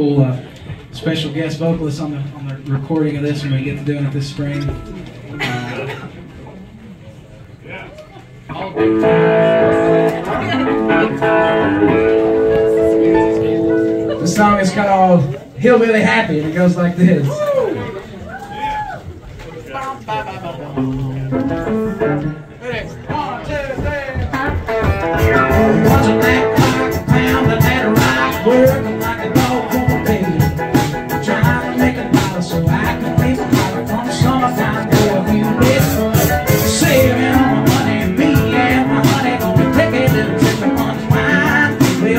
cool uh, special guest vocalist on the on the recording of this when we get to doing it this spring. The song is called Hillbilly Happy and it goes like this.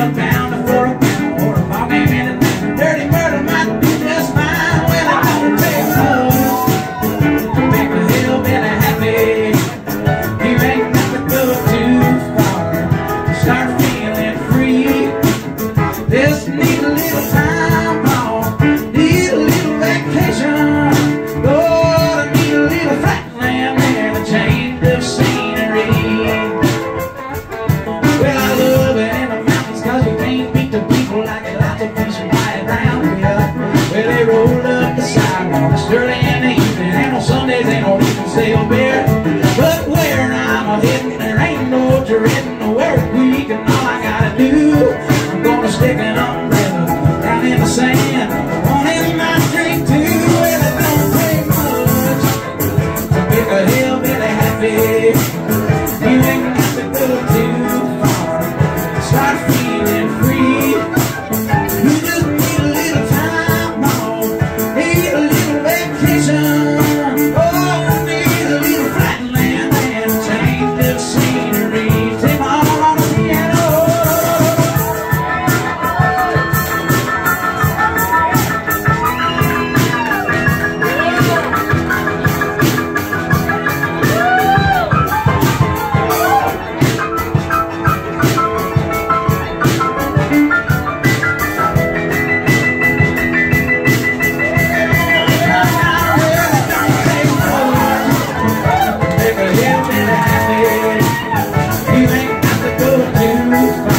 Well, day. me.